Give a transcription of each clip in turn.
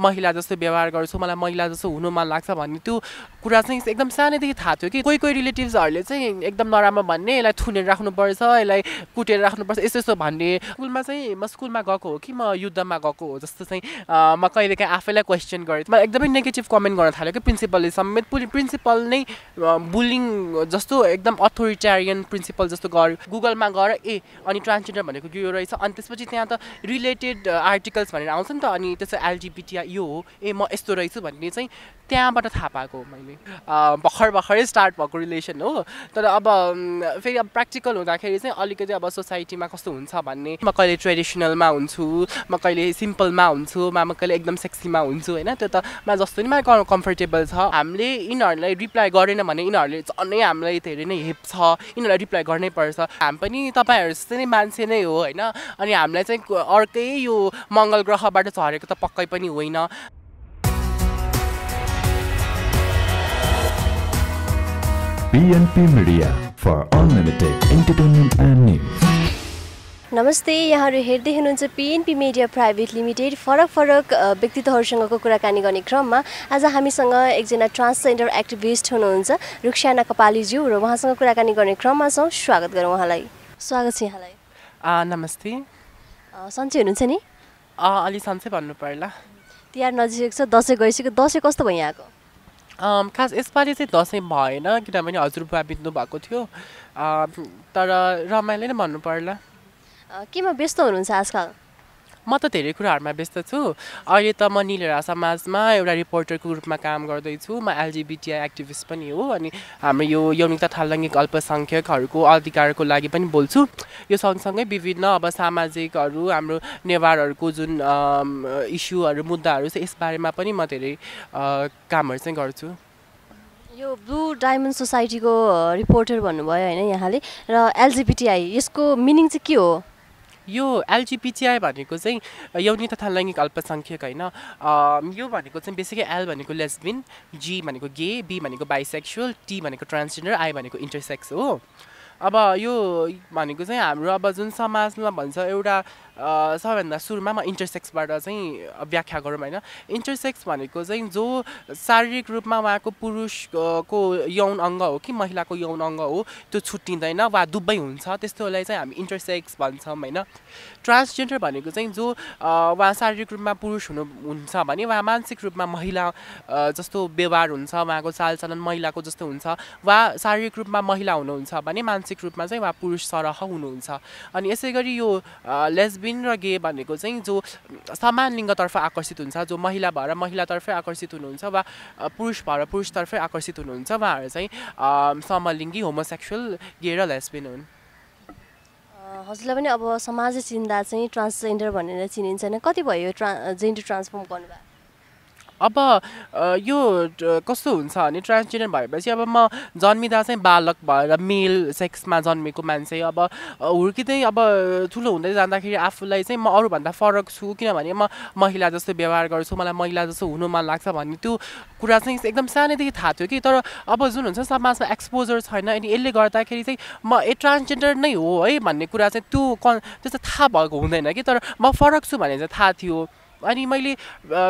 महिला जस्तो व्यवहार गर्छु मलाई महिला जस्तो हुनु मन लाग्छ भन्ने त्यो कुरा चाहिँ एकदम सानैदेखि थाहा थियो कि कोही कोही रिलेटिभ्सहरूले चाहिँ एकदम नराम्रो भन्ने यसलाई थुनेर राख्नुपर्छ यसलाई कुटेर राख्नुपर्छ यस्तो यस्तो भन्ने स्कुलमा चाहिँ म स्कुलमा गएको हो कि म युद्धमा गएको हो जस्तो चाहिँ म कहिलेकाहीँ आफैलाई क्वेसन गरेँ मलाई एकदमै नेगेटिभ कमेन्ट गर्न थाल्यो कि प्रिन्सिपलले समेत प्रिन्सिपल नै बुलिङ जस्तो एकदम अथोरिटेरियन प्रिन्सिपल जस्तो गर्यो। गुगलमा गएर ए अनि ट्रान्सजेन्डर भनेको यो रहेछ? अनि त्यसपछि त्यहाँ त रिलेटेड आर्टिकल्स भनेर आउँछ नि त अनि त्यसो एलजिबिटिआ यो हो ए म यस्तो रहेछु भन्ने चाहिँ त्यहाँबाट थाहा पाएको मैले। भर्खर भर्खरै स्टार्ट भएको रिलेसन हो। तर अब फेरि अब प्र्याक्टिकल हुँदाखेरि चाहिँ अलिकति अब सोसाइटीमा कस्तो हुन्छ भन्ने म कहिले ट्रेडिसनलमा हुन्छु म कहिले सिम्पलमा हुन्छु म कहिले एकदम सेक्सीमा हुन्छु होइन? त्यो त मा जस्तो नि मलाई कम्फर्टेबल छ। हामीले यिनीहरूलाई रिप्लाई गरेन भने यिनीहरूले झनै हामीलाई धेरै नै हेप्छ यिनीहरूलाई रिप्लाई गर्नै पर्छ। हामी पनि तपाईँहरू जस्तै नै मान्छे नै हो होइन? अनि हामीलाई चाहिँ अर्कै यो मङ्गल ग्रहबाट झरेको त पक्कै पनि होइन। BNP Media for unlimited entertainment and news. नमस्ते यहाँहरू हेर्दै हुनुहुन्छ पिएनपी मिडिया प्राइभेट लिमिटेड फरक फरक व्यक्तित्वहरूसँगको कुराकानी गर्ने क्रममा आज हामीसँग एकजना ट्रान्सजेन्डर एक्टिभिस्ट हुनुहुन्छ रुक्साना कपालीज्यू र उहाँसँग कुराकानी गर्ने क्रममा छौँ। स्वागत गरौँ उहाँलाई। स्वागत छ यहाँलाई। नमस्ते। सन्चै हुनुहुन्छ नि? अलि सन्चै भन्नु पर्ला। तिहार नजिक छ दसैँ गइसक्यो। दसैँ कस्तो भयो यहाँको खास यसपालि चाहिँ दसैँ भएन किनभने हजुरबुवा बित्नु भएको थियो। तर रमाइलो नै भन्नु पर्ला। केमा व्यस्त हुनुहुन्छ आजकल? म त धेरै कुराहरूमा व्यस्त छु। अहिले त म निलेरा समाजमा एउटा रिपोर्टरको रूपमा काम गर्दैछु। म एलजिबिटिआई एक्टिभिस्ट पनि हो अनि हाम्रो यो यौनिक तथा लैङ्गिक अल्पसङ्ख्यकहरूको अधिकारको लागि पनि बोल्छु। यो सँगसँगै विभिन्न अब सामाजिकहरू हाम्रो नेवारहरूको जुन इस्युहरू मुद्दाहरू छ यसबारेमा पनि म धेरै कामहरू चाहिँ गर्छु। यो ब्लु डायमन्ड सोसाइटीको रिपोर्टर भन्नुभयो होइन यहाँले र एलजिबिटिआई यसको मिनिङ चाहिँ के हो? यो एलजिपिटिआई भनेको चाहिँ यौनी तथा लैङ्गिक अल्पसङ्ख्यक होइन। यो भनेको चाहिँ बेसिकै एल भनेको लेसबिन जी भनेको गे बी भनेको बाइसेक्सुअल टी भनेको ट्रान्सजेन्डर आई भनेको इन्टरसेक्स हो। अब यो भनेको चाहिँ हाम्रो अब जुन समाजमा भन्छ एउटा सबैभन्दा सुरुमा म इन्टरसेक्सबाट चाहिँ व्याख्या गरौँ होइन? इन्टरसेक्स भनेको चाहिँ जो शारीरिक रूपमा उहाँको पुरुषको यौन अङ्ग हो कि महिलाको यौन अङ्ग हो त्यो छुट्टिँदैन वा दुबै हुन्छ त्यस्तोलाई चाहिँ हामी इन्टरसेक्स भन्छौँ होइन? ट्रान्सजेन्डर भनेको चाहिँ जो उहाँ शारीरिक रूपमा पुरुष हुनु हुन्छ भने उहाँ मानसिक रूपमा महिला जस्तो व्यवहार हुन्छ उहाँको चालचलन महिलाको जस्तो हुन्छ वा शारीरिक रूपमा महिला हुनुहुन्छ भने मानसिक रूपमा चाहिँ उहाँ पुरुष सरह हुनुहुन्छ। अनि यसै गरी यो लेसबी लेस्बिन र गे भनेको चाहिँ जो समान लिङ्गतर्फ आकर्षित हुन्छ जो महिला भएर महिलातर्फै आकर्षित हुनुहुन्छ वा पुरुष भएर पुरुषतर्फै आकर्षित हुनुहुन्छ उहाँहरू चाहिँ समलिङ्गी होमोसेक्सुअल गे र लेस्बिन हुन्। हजुरलाई पनि अब समाजले चिन्दा चाहिँ ट्रान्सजेन्डर भनेर चिनिन्छ होइन? कति भयो ट्रा जेन्डर ट्रान्सफर्म गर्नुभयो अब यो कस्तो हुन्छ भने ट्रान्सजेन्डर भएपछि अब म जन्मिँदा चाहिँ बालक भएर मेल सेक्समा जन्मेको मान्छे अब हुर्किँदै अब ठुलो हुँदै जाँदाखेरि आफूलाई चाहिँ म अरूभन्दा फरक छु किनभने म महिला जस्तो व्यवहार गर्छु मलाई महिला जस्तो हुनु मन लाग्छ भन्ने त्यो कुरा चाहिँ एकदम सानैदेखि थाहा थियो कि। तर अब जुन हुन्छ समाजमा एक्सपोजर छैन अनि यसले गर्दाखेरि चाहिँ म ए ट्रान्सजेन्डर नै हो है भन्ने कुरा चाहिँ त्यो क त्यस्तो थाहा भएको हुँदैन कि। तर म फरक छु भन्ने चाहिँ थाहा थियो। अनि मैले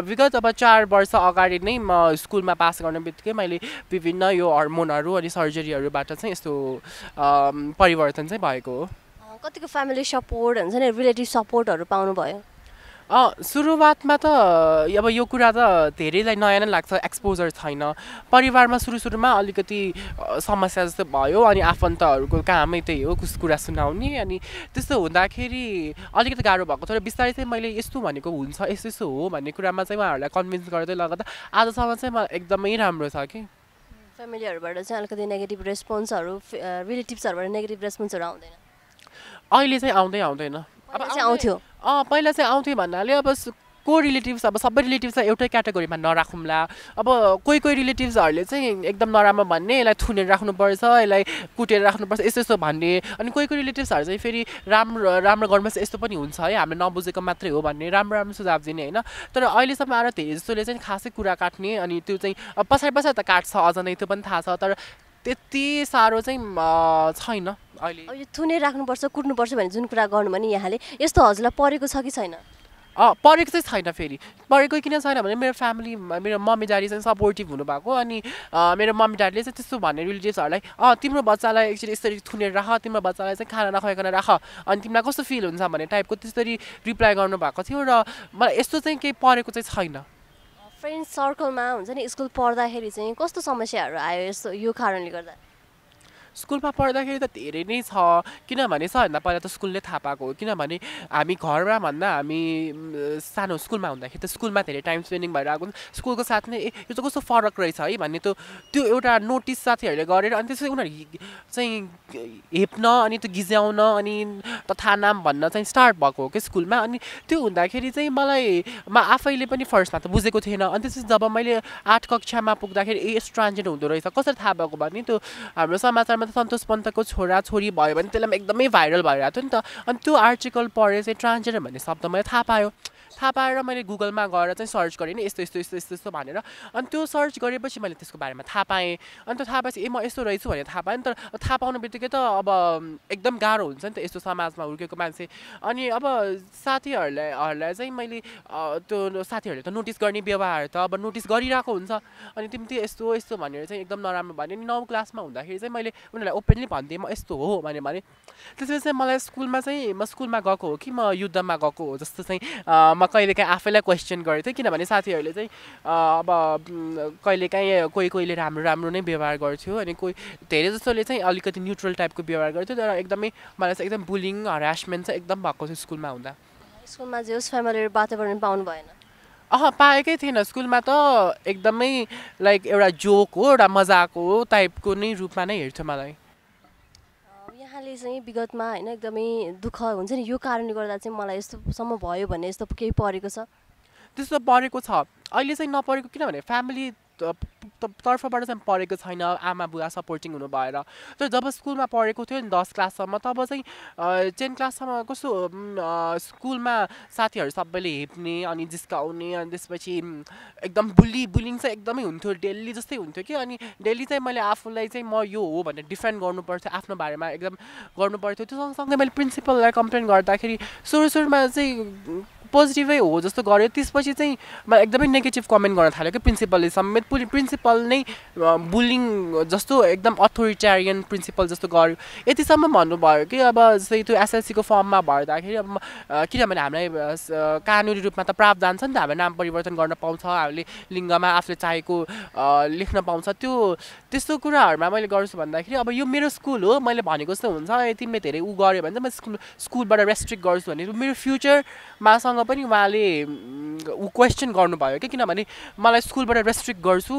विगत अब चार वर्ष अगाडि नै म स्कुलमा पास गर्ने बित्तिकै मैले विभिन्न यो हर्मोनहरू अनि सर्जरीहरूबाट चाहिँ यस्तो परिवर्तन चाहिँ भएको हो। कतिको फ्यामिली सपोर्ट हुन्छ नि रिलेटिभ सपोर्टहरू पाउनुभयो? सुरुवातमा त अब यो कुरा त धेरैलाई नयाँ नै लाग्छ एक्सपोजर छैन। परिवारमा सुरु सुरुमा अलिकति समस्या जस्तो भयो अनि आफन्तहरूको कामै त्यही हो कुस कुरा सुनाउने अनि त्यस्तो हुँदाखेरि अलिकति गाह्रो भएको थियो र बिस्तारै चाहिँ मैले यस्तो भनेको हुन्छ यस्तो यस्तो हो भन्ने कुरामा चाहिँ उहाँहरूलाई कन्भिन्स गर्दै लगाउँदा आजसम्म चाहिँ मलाई एकदमै राम्रो छ कि। फ्यामिलीहरूबाट चाहिँ अलिकति नेगेटिभ रेस्पोन्सहरू रिलेटिभ्सहरूबाट नेगेटिभ रेस्पोन्सहरू आउँदैन। अहिले चाहिँ आउँदै आउँदैन। अब आउँथ्यो। अँ पहिला चाहिँ आउँथ्यो भन्नाले अब को रिलेटिभ्स अब सबै रिलेटिभ्सलाई एउटै क्याटेगोरीमा नराखौँला। अब कोही कोही रिलेटिभ्सहरूले चाहिँ एकदम नराम्रो भन्ने यसलाई थुनेर राख्नुपर्छ यसलाई कुटेर राख्नुपर्छ यस्तो यस्तो भन्ने। अनि कोही कोही रिलेटिभ्सहरू चाहिँ फेरि राम्रो राम्रो गर्नुपर्छ यस्तो पनि हुन्छ है हामीले नबुझेको मात्रै हो भन्ने राम्रो राम्रो सुझाव दिने होइन? तर अहिलेसम्म आएर धेरै जस्तोले चाहिँ खासै कुरा काट्ने अनि त्यो चाहिँ पछाडि पछाडि त काट्छ अझ नै त्यो पनि थाहा छ तर त्यति साह्रो चाहिँ छैन अहिले। यो थुनेर राख्नुपर्छ कुट्नुपर्छ भन्ने जुन कुरा गर्नु भने यहाँले यस्तो हजुरलाई परेको छ कि छैन? अँ पढेको चाहिँ छैन फेरि। पढेको किन छैन भने मेरो फ्यामिली मेरो मम्मी ड्याडी चाहिँ सपोर्टिभ हुनुभएको अनि मेरो मम्मी ड्याडीले चाहिँ त्यस्तो भन्ने रिलेटिभ्सहरूलाई अँ तिम्रो बच्चालाई एक्चुली यसरी थुनेर राख तिम्रो बच्चालाई चाहिँ खाना नखुवाइकन राख। अनि तिमीलाई कस्तो फिल हुन्छ भन्ने टाइपको त्यसरी रिप्लाई गर्नुभएको थियो र मलाई यस्तो चाहिँ केही परेको चाहिँ छैन। फ्रेन्ड सर्कलमा हुन्छ नि स्कुल पढ्दाखेरि चाहिँ कस्तो समस्याहरू आयो यस्तो यो कारणले गर्दा? स्कुलमा पढ्दाखेरि त धेरै नै छ। किनभने सबभन्दा पहिला त स्कुलले थाहा पाएको हो। किनभने हामी घरमा भन्दा हामी सानो स्कुलमा हुँदाखेरि त स्कुलमा धेरै टाइम स्पेन्डिङ भएर आएको। स्कुलको साथमै ए यो चाहिँ कस्तो फरक रहेछ है भन्ने त्यो त्यो एउटा नोटिस साथीहरूले गरेर अनि त्यसपछि उनीहरू चाहिँ हेप्न अनि त्यो गिज्याउन अनि तथा नाम भन्न चाहिँ स्टार्ट भएको हो कि स्कुलमा। अनि त्यो हुँदाखेरि चाहिँ मलाई म आफैले पनि फर्स्टमा त बुझेको थिएन। अनि त्यसपछि जब मैले आठ कक्षामा पुग्दाखेरि ए ट्रान्जेन्ट हुँदो रहेछ कसरी थाहा भएको भने त्यो हाम्रो समाचारमा त सन्तोष पन्तको छोरा छोरी भयो भने त्यसलाई एकदमै भाइरल भइरहेको थियो नि त। अनि त्यो आर्टिकल पढेर चाहिँ ट्रान्सजेन्डर भन्ने शब्द मैले थाहा पायो। थाहा पाएर मैले गुगलमा गएर चाहिँ सर्च गरेँ नि यस्तो यस्तो यस्तो यस्तो यस्तो भनेर। अनि त्यो सर्च गरेपछि मैले त्यसको बारेमा थाहा पाएँ। अनि त्यो थाहा पाएपछि ए म यस्तो रहेछु भनेर थाहा पाएँ। नि तर थाहा पाउनु बित्तिकै त अब एकदम गाह्रो हुन्छ नि त यस्तो समाजमा हुर्केको मान्छे। अनि अब साथीहरूलाई हरूलाई चाहिँ मैले त्यो साथीहरूले त नोटिस गर्ने व्यवहार त अब नोटिस गरिरहेको हुन्छ। अनि तिमी यस्तो यस्तो भनेर चाहिँ एकदम नराम्रो भन्यो नि। नौ क्लासमा हुँदाखेरि चाहिँ मैले उनीहरूलाई ओपनली भनिदिएँ म यस्तो हो भने त्यसपछि चाहिँ मलाई स्कुलमा चाहिँ म स्कुलमा गएको हो कि म युद्धमा गएको हो जस्तो चाहिँ म कहिलेकाहीँ आफैलाई क्वेसन गरेको थिएँ किनभने साथीहरूले चाहिँ अब कहिलेकाहीँ कोही कोहीले राम्रो राम्रो नै व्यवहार गर्थ्यो अनि कोही धेरै जस्तोले चाहिँ अलिकति न्युट्रल टाइपको व्यवहार गर्थ्यो तर एकदमै मलाई चाहिँ एकदम बुलिङ हरासमेन्ट चाहिँ एकदम भएको थियो स्कुलमा हुँदा। स्कुलमा जे होस् फ्यामिली वातावरण पाउनु भएन। अह पाएकै थिएन। स्कुलमा त एकदमै लाइक एउटा जोक हो एउटा मजाक हो टाइपको नै रूपमा नै हेर्थ्यो मलाई। अँ, यहाँले चाहिँ विगतमा होइन एकदमै दुःख हुन्छ नि। यो कारणले गर्दा चाहिँ मलाई यस्तोसम्म भयो भन्ने यस्तो केही परेको छ? त्यस्तो परेको छ। अहिले चाहिँ नपरेको किनभने फ्यामिली तर्फबाट चाहिँ परेको छैन आमा बुवा सपोर्टिङ हुनु भएर। तर जब स्कुलमा पढेको थियो नि दस क्लाससम्म तब चाहिँ टेन क्लाससम्म कस्तो स्कुलमा साथीहरू सबैले हेप्ने अनि जिस्काउने अनि त्यसपछि एकदम बुली बुलिङ चाहिँ एकदमै हुन्थ्यो डेली जस्तै हुन्थ्यो कि। अनि डेली चाहिँ मैले आफूलाई चाहिँ म यो हो भनेर डिफेन्ड गर्नुपर्थ्यो आफ्नो बारेमा एकदम गर्नुपर्थ्यो। त्यो सँगसँगै मैले प्रिन्सिपललाई कम्प्लेन गर्दाखेरि सुरु सुरुमा चाहिँ पोजिटिभै हो जस्तो गऱ्यो त्यसपछि चाहिँ मलाई एकदमै नेगेटिभ कमेन्ट गर्न थाल्यो कि प्रिन्सिपलले समेत पुलि प्रिन्सिपल नै बुलिङ जस्तो एकदम अथोरिटेरियन प्रिन्सिपल जस्तो गर्यो। यतिसम्म भन्नुभयो कि अब जस्तै त्यो एसएलसीको फर्ममा भर्दाखेरि अब किनभने हामीलाई कानुनी रूपमा त प्रावधान छ नि त हामीले नाम परिवर्तन गर्न पाउँछ हामीले लिङ्गमा आफूले चाहेको लेख्न पाउँछ। त्यो त्यस्तो कुराहरूमा मैले गर्छु भन्दाखेरि अब यो मेरो स्कुल हो मैले भनेको जस्तो हुन्छ। तिमीले धेरै ऊ गऱ्यो भने चाहिँ म स्कुल स्कुलबाट रेस्ट्रिक्ट गर्छु भने मेरो फ्युचरमासँग पनि उहाँले ऊ क्वेसन गर्नुभयो कि? किनभने मलाई स्कुलबाट रेस्ट्रिक्ट गर्छु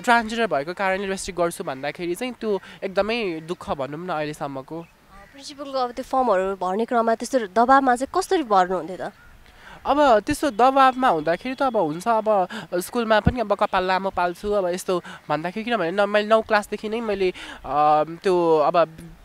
ट्रान्सजेन्डर भएको कारणले रेस्ट्रिक्ट गर्छु भन्दाखेरि चाहिँ त्यो एकदमै दुःख भनौँ न अहिलेसम्मको। प्रिन्सिपलको अब त्यो फर्महरू भर्ने क्रममा त्यस्तो दबाबमा चाहिँ कसरी भर्नुहुन्थ्यो त? अब त्यस्तो दबाबमा हुँदाखेरि त अब हुन्छ अब स्कुलमा पनि अब कपाल लामो पाल्छु अब यस्तो भन्दाखेरि किनभने न मैले नौ क्लासदेखि नै मैले त्यो अब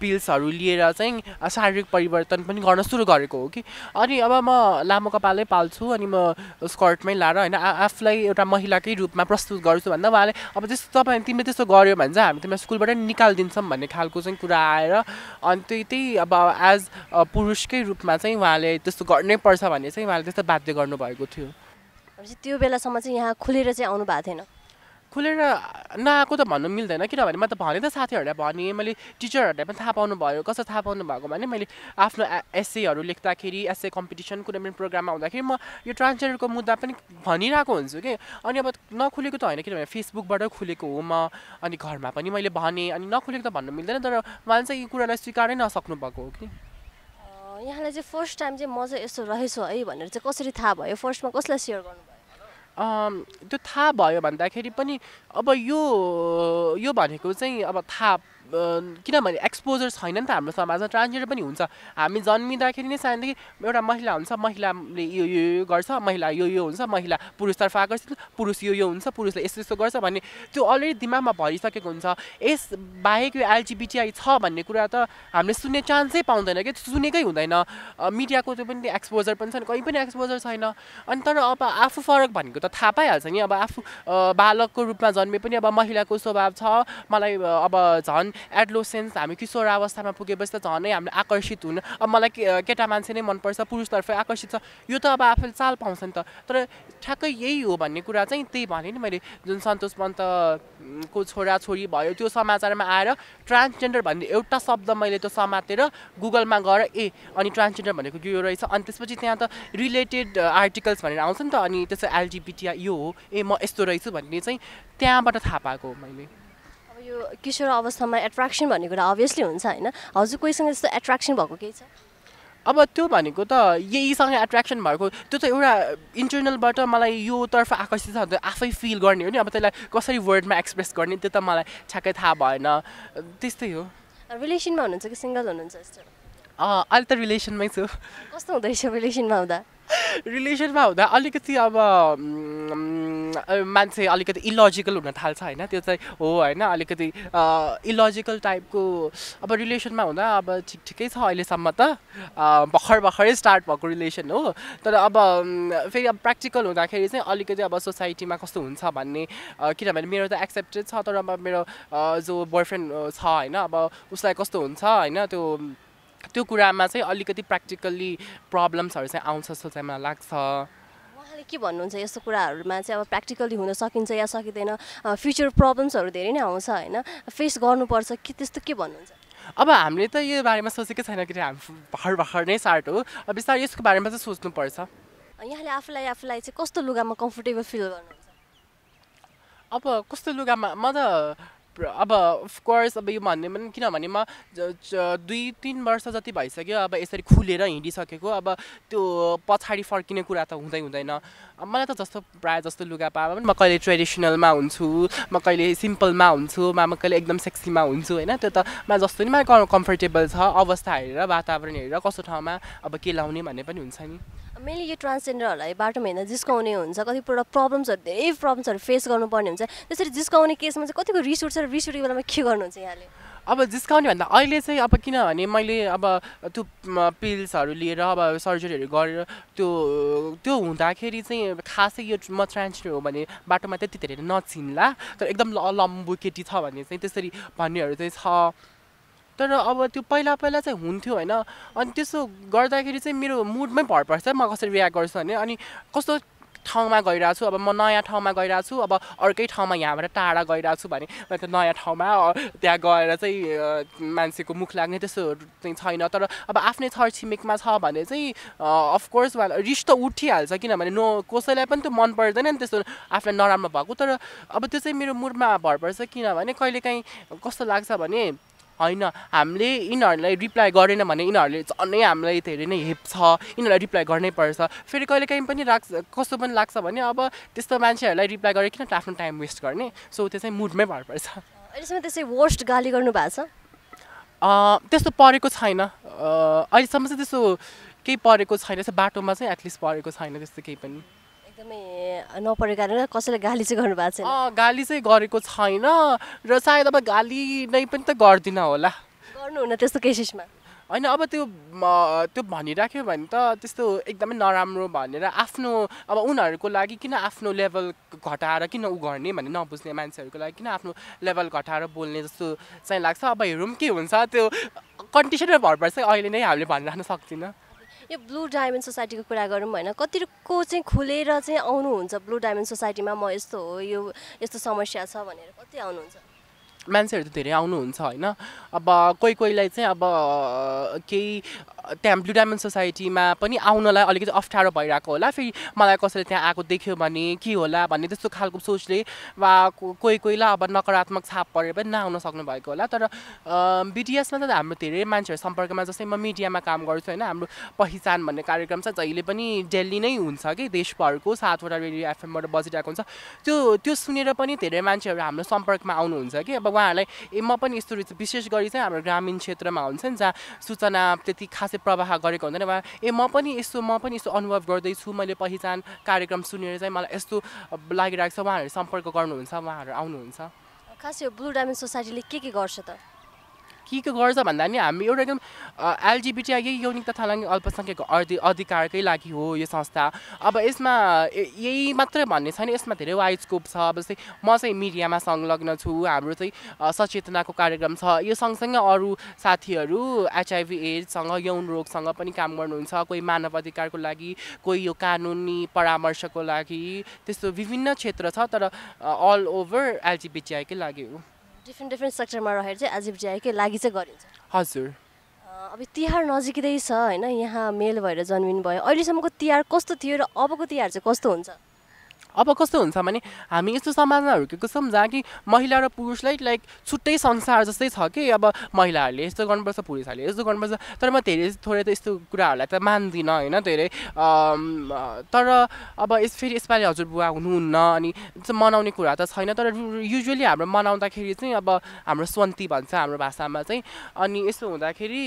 पिल्सहरू लिएर चाहिँ शारीरिक परिवर्तन पनि गर्न सुरु गरेको हो कि। अनि अब म लामो कपालै पाल्छु अनि म स्कर्टमै लाएर होइन आफूलाई एउटा महिलाकै रूपमा प्रस्तुत गर्छु भन्दा उहाँले अब त्यस्तो तपाईँ तिमीले त्यस्तो गऱ्यो भने चाहिँ हामी तिमीलाई स्कुलबाट निकालिदिन्छौँ भन्ने खालको चाहिँ कुरा आएर अनि त्यही त्यही अब एज पुरुषकै रूपमा चाहिँ उहाँले त्यस्तो गर्नै पर्छ भन्ने चाहिँ उहाँले त्यस्तो बाध्य गर्नुभएको थियो। त्यो बेलासम्म चाहिँ यहाँ खुलेर चाहिँ आउनु भएको थिएन। खुलेर नआएको त भन्नु मिल्दैन किनभने म त भने त साथीहरूलाई भने मैले टिचरहरूले पनि थाहा पाउनु भयो कसरी थाहा पाउनु भएको भने मैले आफ्नो एसेहरू लेख्दाखेरि एसे कम्पिटिसन कुनै पनि प्रोग्राममा हुँदाखेरि म यो ट्रान्सजेन्डरको मुद्दा पनि भनिरहेको हुन्छु कि। अनि अब नखुलेको त होइन किनभने फेसबुकबाट खुलेको हो म अनि घरमा पनि मैले भने अनि नखुलेको त भन्नु मिल्दैन तर उहाँले चाहिँ यो कुरालाई स्वीकारै नसक्नु भएको हो कि। यहाँलाई चाहिँ फर्स्ट टाइम चाहिँ म चाहिँ यस्तो रहेछु है भनेर चाहिँ कसरी थाहा भयो? फर्स्टमा कसलाई सेयर गर्नुभयो? त्यो थाहा भयो भन्दाखेरि पनि अब यो यो भनेको चाहिँ अब थाहा किनभने एक्सपोजर छैन नि त हाम्रो समाजमा। ट्रान्सजेन्डर पनि हुन्छ। हामी जन्मिँदाखेरि नै सानोदेखि एउटा महिला हुन्छ। महिलाले यो यो गर्छ। महिला यो यो हुन्छ। महिला पुरुषतर्फ आकर्षित पुरुष यो यो हुन्छ। पुरुषले यस्तो यस्तो गर्छ भन्ने त्यो अलरेडी दिमागमा भरिसकेको हुन्छ। यस बाहेक यो एलजिबिटिआई छ भन्ने कुरा त हामीले सुन्ने चान्सै पाउँदैन कि सुनेकै हुँदैन। मिडियाको त्यो पनि एक्सपोजर पनि छैन। कहीँ पनि एक्सपोजर छैन। अनि तर अब आफू फरक भनेको त थाहा पाइहाल्छ नि। अब आफू बालकको रूपमा जन्मे पनि अब महिलाको स्वभाव छ। मलाई अब झन् एडलोसेन्स हामी किशोरावस्थामा पुगेपछि त झनै हामीले आकर्षित हुन अब मलाई केटा मान्छे नै मनपर्छ पुरुषतर्फ आकर्षित छ। यो त अब आफूले चाल पाउँछ नि त। तर ठ्याक्कै यही हो भन्ने कुरा चाहिँ त्यही भने नि मैले जुन सन्तोष पन्तको छोराछोरी भयो त्यो समाचारमा आएर ट्रान्सजेन्डर भन्ने एउटा शब्द मैले त्यो समातेर गुगलमा गएर ए अनि ट्रान्सजेन्डर भनेको यो रहेछ? अनि त्यसपछि त्यहाँ त रिलेटेड आर्टिकल्स भनेर आउँछ नि त अनि त्यसो एलजिबिटिया यो हो ए म यस्तो रहेछु भन्ने चाहिँ त्यहाँबाट थाहा पाएको मैले। यो किशोर अवस्थामा एट्र्याक्सन भन्ने कुरा अभियसली हुन्छ होइन। हजुर कोहीसँग त्यस्तो एट्र्याक्सन भएको केही छ? अब त्यो भनेको त यहीसँग एट्र्याक्सन भएको त्यो त एउटा इन्टरनलबाट मलाई यो तर्फ आकर्षित छ भने त आफै फिल गर्ने हो नि। अब त्यसलाई कसरी वर्डमा एक्सप्रेस गर्ने त्यो त मलाई ठ्याक्कै थाहा भएन। त्यस्तै हो। रिलेसनमा हुनुहुन्छ कि सिङ्गल हुनुहुन्छ यस्तो? अहिले त रिलेसनमै छु। कस्तो हुँदैछ रिलेसनमा हुँदा? रिलेसनमा हुँदा अलिकति अब मान्छे अलिकति इलोजिकल हुन थाल्छ होइन? त्यो चाहिँ हो होइन? अलिकति इलोजिकल टाइपको अब रिलेसनमा हुँदा अब ठिक ठिकै छ अहिलेसम्म त। भर्खर भर्खरै स्टार्ट भएको रिलेसन हो। तर अब फेरि अब प्र्याक्टिकल हुँदाखेरि चाहिँ अलिकति अब सोसाइटीमा कस्तो हुन्छ भन्ने किनभने मेरो त एक्सेप्टेड छ तर अब मेरो जो बोयफ्रेन्ड छ होइन अब उसलाई कस्तो हुन्छ होइन? त्यो त्यो कुरामा चाहिँ अलिकति प्र्याक्टिकल्ली प्रब्लम्सहरू चाहिँ आउँछ जस्तो चाहिँ मलाई लाग्छ। के भन्नुहुन्छ? यस्तो कुराहरूमा चाहिँ अब प्र्याक्टिकली हुन सकिन्छ या सकिँदैन? फ्युचर प्रब्लम्सहरू धेरै नै आउँछ होइन? फेस गर्नुपर्छ कि त्यस्तो के भन्नुहुन्छ? अब हामीले त यो बारेमा सोचेकै छैन कि हामी भर्खर भर्खर नै स्टार्ट हो। अब बिस्तारै यसको बारेमा चाहिँ सोच्नुपर्छ। यहाँले आफूलाई आफूलाई चाहिँ कस्तो लुगामा कम्फोर्टेबल फिल गर्नुहुन्छ? अब कस्तो लुगामा म त अब अफकोर्स अब यो भन्ने पनि किनभने म दुई तिन वर्ष जति भइसक्यो अब यसरी खुलेर हिँडिसकेको अब त्यो पछाडि फर्किने कुरा त हुँदै हुँदैन। मलाई त जस्तो प्रायः जस्तो लुगा पाए पनि म कहिले ट्रेडिसनलमा हुन्छु म कहिले सिम्पलमा हुन्छु मा म कहिले एकदम सेक्सीमा हुन्छु होइन? त्यो त मा जस्तो नि मलाई कम्फर्टेबल छ अवस्था हेरेर वातावरण हेरेर कस्तो ठाउँमा अब के लाउने भन्ने पनि हुन्छ नि। मेनली यो ट्रान्सजेन्डरहरूलाई बाटोमा हिँड्दा जिस्काउने हुन्छ कतिपल्ट प्रब्लम्सहरू धेरै प्रब्लम्सहरू फेस गर्नुपर्ने हुन्छ। त्यसरी जिस्काउने केसमा चाहिँ कतिको रिस उठ्छ रिस उठेको बेलामा के गर्नुहुन्छ यहाँले? अब जिस्काउने भन्दा अहिले चाहिँ अब किनभने मैले अब त्यो पिल्सहरू लिएर अब सर्जरीहरू गरेर त्यो त्यो हुँदाखेरि चाहिँ खासै यो म ट्रान्सफर हो भने बाटोमा त्यति धेरै नचिन्ला। तर एकदम ल- लम्बु केटी छ भने चाहिँ त्यसरी भन्नेहरू चाहिँ छ। तर अब त्यो पहिला पहिला चाहिँ हुन्थ्यो होइन। अनि त्यसो गर्दाखेरि चाहिँ मेरो मुडमै भर पर्छ म कसरी रियाक्ट गर्छु भने। अनि कस्तो ठाउँमा गइरहेको छु अब म नयाँ ठाउँमा गइरहेको छु अब अर्कै ठाउँमा यहाँबाट टाढा गइरहेको छु भने मैले त नयाँ ठाउँमा त्यहाँ गएर चाहिँ मान्छेको मुख लाग्ने त्यस्तोहरू चाहिँ छैन। तर अब आफ्नै छरछिमेकमा छ भने चाहिँ अफकोर्स रिस त उठिहाल्छ किनभने नो कसैलाई पनि त्यो मन पर्दैन नि त्यस्तो आफूलाई नराम्रो भएको। तर अब त्यो चाहिँ मेरो मुडमा भर पर्छ किनभने कहिलेकाहीँ कस्तो लाग्छ भने होइन हामीले यिनीहरूलाई रिप्लाई गरेन भने यिनीहरूले झनै हामीलाई धेरै नै हेप्छ यिनीहरूलाई रिप्लाई गर्नै पर्छ। फेरि कहिले काहीँ पनि लाग्छ कस्तो पनि लाग्छ भने अब त्यस्तो मान्छेहरूलाई रिप्लाई गरेर किन आफ्नो टाइम वेस्ट गर्ने? सो त्यो चाहिँ मुडमै भर पर्छ अहिलेसम्म त्यसै वर्स्ट गाली गर्नु भएको छ त्यस्तो परेको छैन। अहिलेसम्म चाहिँ त्यस्तो केही परेको छैन बाटोमा चाहिँ एटलिस्ट परेको छैन त्यस्तो केही पनि। एकदमै नपरेको कसैले गाली चाहिँ गर्नु भएको छैन। गाली चाहिँ गरेको छैन र सायद अब गाली नै पनि त गर्दिनँ होला। गर्नुहुन्न त्यस्तो केसेसमा। होइन अब त्यो त्यो भनिराख्यो भने त त्यस्तो एकदमै नराम्रो भनेर आफ्नो अब उनीहरूको लागि किन आफ्नो लेभल घटाएर किन उ गर्ने भन्ने नबुझ्ने मान्छेहरूको लागि किन आफ्नो लेभल घटाएर बोल्ने जस्तो चाहिँ लाग्छ। अब हेरौँ के हुन्छ त्यो कन्डिसनमा भर पर्छ अहिले नै हामीले भनिराख्न सक्दिनँ। यो ब्लू डायमन्ड सोसाइटीको कुरा गरौँ होइन कतिको चाहिँ खुलेर चाहिँ आउनुहुन्छ ब्लू डायमन्ड सोसाइटीमा म यस्तो हो यो यस्तो समस्या छ भनेर कति आउनुहुन्छ? मान्छेहरू त धेरै आउनुहुन्छ होइन। अब कोही कोहीलाई चाहिँ अब केही त्यहाँ ब्लु डायमन्ड सोसाइटीमा पनि आउनलाई अलिकति अप्ठ्यारो भइरहेको होला। फेरि मलाई कसैले त्यहाँ आएको देख्यो भने के होला भन्ने त्यस्तो खालको सोचले वा कोही कोहीलाई अब नकारात्मक छाप परेर पनि नआउन सक्नु भएको होला। तर बिटिएसमा त हाम्रो धेरै मान्छेहरू सम्पर्कमा जस्तै म मिडियामा काम गर्छु होइन। हाम्रो पहिचान भन्ने कार्यक्रम छ जहिले पनि दिल्ली नै हुन्छ कि देशभरको सातवटा रेडियो एफएमबाट बजिरहेको हुन्छ। त्यो त्यो सुनेर पनि धेरै मान्छेहरू हाम्रो सम्पर्कमा आउनुहुन्छ कि। अब उहाँहरूलाई ए म पनि यस्तो रहेछ विशेष गरी चाहिँ हाम्रो ग्रामीण क्षेत्रमा हुन्छ नि जहाँ सूचना त्यति खासै प्रवाह गरेको हुँदैन उहाँ ए म पनि यस्तो म पनि यस्तो अनुभव गर्दैछु मैले पहिचान कार्यक्रम सुनेर चाहिँ मलाई यस्तो लागिरहेको छ उहाँहरू सम्पर्क गर्नुहुन्छ उहाँहरू आउनुहुन्छ। खास यो ब्लू डायमन्ड सोसाइटीले के के गर्छ त? के के गर्छ भन्दा नि हामी एउटा एकदम एलजिबिटी यही यौनिकता थालङ्गे अल्पसङ्ख्यकको अधि अधिकारकै लागि हो यो संस्था। अब यसमा यही मात्रै भन्ने छैन यसमा धेरै वाइड स्कोप छ। अब जस्तै म चाहिँ मिडियामा संलग्न छु हाम्रो चाहिँ सचेतनाको कार्यक्रम छ। यो सँगसँगै अरू साथीहरू एचआइभी एड्ससँग यौन रोगसँग पनि काम गर्नुहुन्छ। कोही मानव अधिकारको लागि कोही यो कानुनी परामर्शको लागि त्यस्तो विभिन्न क्षेत्र छ तर अल ओभर एलजिबिटिआईकै लागि हो? डिफ्रेन्ट डिफ्रेन्ट सेक्टरमा रहेर चाहिँ एजिबिटिआईकै लागि चाहिँ गरिन्छ। हजुर। अब तिहार नजिकै छ होइन? यहाँ मेल भएर जन्मिनु भयो। अहिलेसम्मको तिहार कस्तो थियो र अबको तिहार चाहिँ कस्तो हुन्छ? अब कस्तो हुन्छ भने हामी यस्तो समाजमा हुर्केको छौँ जहाँ कि महिला र पुरुषलाई लाइक छुट्टै संसार जस्तै छ कि? अब महिलाहरूले यस्तो गर्नुपर्छ पुरुषहरूले यस्तो गर्नुपर्छ। तर म धेरै थोरै त यस्तो कुराहरूलाई त मान्दिनँ होइन धेरै? तर अब यस फेरि यसपालि हजुरबुवा हुनुहुन्न अनि मनाउने कुरा त छैन। तर युजली हाम्रो मनाउँदाखेरि चाहिँ अब हाम्रो स्वन्ती भन्छ हाम्रो भाषामा चाहिँ। अनि यस्तो हुँदाखेरि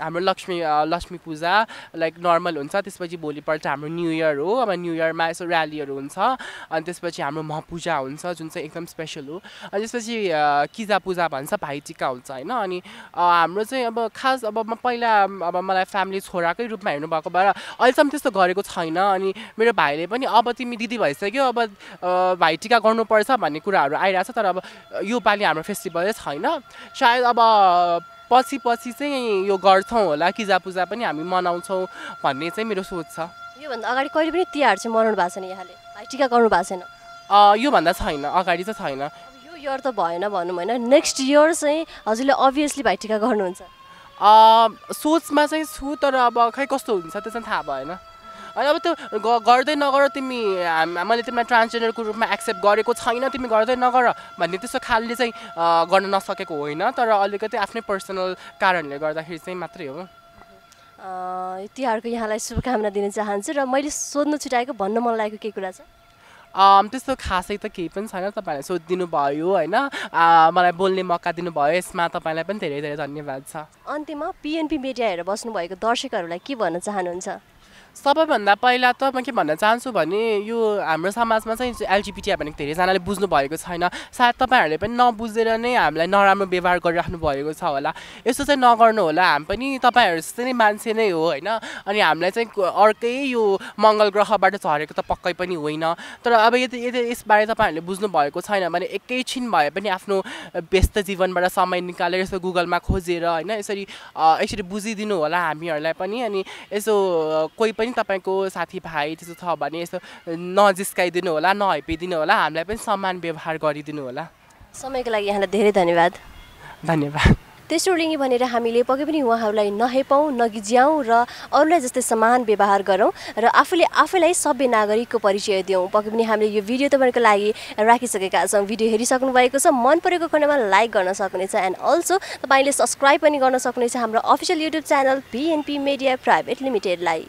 हाम्रो लक्ष्मी लक्ष्मी पूजा लाइक नर्मल हुन्छ। त्यसपछि भोलिपल्ट हाम्रो न्यु इयर हो। अब न्यु इयरमा यसो ऱ्यालीहरू हुन्छ। अनि त्यसपछि हाम्रो मह पूजा हुन्छ जुन चाहिँ एकदम स्पेसल हो। अनि त्यसपछि किजा पूजा भन्छ भाइटिका हुन्छ होइन? अनि हाम्रो चाहिँ अब खास अब म पहिला अब मलाई फ्यामिली छोराकै रूपमा हेर्नुभएको भएर अहिलेसम्म त्यस्तो गरेको छैन। अनि मेरो भाइले पनि अब तिमी दिदी भइसक्यो अब भाइटिका गर्नुपर्छ भन्ने कुराहरू आइरहेछ तर अब योपालि हाम्रो फेस्टिभलै छैन। सायद अब पछि पछि चाहिँ यो गर्छौँ होला किजा पूजा पनि हामी मनाउँछौँ भन्ने चाहिँ मेरो सोच छ। योभन्दा अगाडि कहिले पनि तिहार चाहिँ मनाउनु भएको छैन यहाँले। भाइटिका गर्नु भएको छैन। योभन्दा छैन अगाडि चाहिँ छैन। यो इयर त भएन भनौँ होइन नेक्स्ट इयर चाहिँ हजुरले अभियसली भाइटिका गर्नुहुन्छ। सोचमा चाहिँ छु तर अब खै कस्तो हुन्छ त्यो चाहिँ थाहा भएन। अनि अब त्यो गर्दै नगर तिमी मैले तिमीलाई ट्रान्सजेन्डरको रूपमा एक्सेप्ट गरेको छैन तिमी गर्दै नगर भन्ने त्यस्तो खालले चाहिँ गर्न नसकेको होइन। तर अलिकति आफ्नै पर्सनल कारणले गर्दाखेरि चाहिँ मात्रै हो। तिहारको यहाँलाई शुभकामना दिन चाहन्छु र मैले सोध्नु छुट्याएको भन्न मन लागेको केही कुरा छ? त्यस्तो खासै त केही पनि छैन तपाईँलाई सोधिदिनु भयो होइन? मलाई बोल्ने मौका दिनुभयो यसमा तपाईँलाई पनि धेरै धेरै धन्यवाद छ। अन्त्यमा पिएनपी मिडिया हेरेर बस्नुभएको दर्शकहरूलाई के भन्न चाहनुहुन्छ? सबैभन्दा पहिला त म के भन्न चाहन्छु भने यो हाम्रो समाजमा चाहिँ एलजिबिटिआई भनेको धेरैजनाले बुझ्नु भएको छैन। सायद तपाईँहरूले पनि नबुझेर नै हामीलाई नराम्रो व्यवहार गरिराख्नु भएको छ होला। यस्तो चाहिँ नगर्नु होला। हामी पनि तपाईँहरू जस्तै नै मान्छे नै हो होइन? अनि हामीलाई चाहिँ अर्कै यो मङ्गल ग्रहबाट झरेको त पक्कै पनि होइन। तर अब यदि यदि यसबारे तपाईँहरूले बुझ्नु भएको छैन भने एकैछिन भए पनि आफ्नो व्यस्त जीवनबाट समय निकालेर यसो गुगलमा खोजेर होइन? यसरी यसरी बुझिदिनु होला हामीहरूलाई पनि। अनि यसो कोही पनि तपाईँको साथीभाइ त्यस्तो छ भने यसो नजिस्काइदिनु होला नहेपिदिनु होला हामीलाई पनि समान व्यवहार गरिदिनु होला। समयको लागि यहाँलाई धेरै धन्यवाद। धन्यवाद। तेस्रो लिङ्गी भनेर हामीले पक्कै पनि उहाँहरूलाई नहेपौँ नगिज्याउँ र अरूलाई जस्तै समान व्यवहार गरौँ र आफूले आफैलाई सभ्य नागरिकको परिचय दिउँ। पक्कै पनि हामीले यो भिडियो तपाईँहरूको लागि राखिसकेका छौँ। भिडियो हेरिसक्नु भएको छ। मन परेको खण्डमा लाइक गर्न सक्नुहुनेछ एन्ड अल्सो तपाईँले सब्सक्राइब पनि गर्न सक्नुहुनेछ हाम्रो official YouTube channel PNP media private लिमिटेडलाई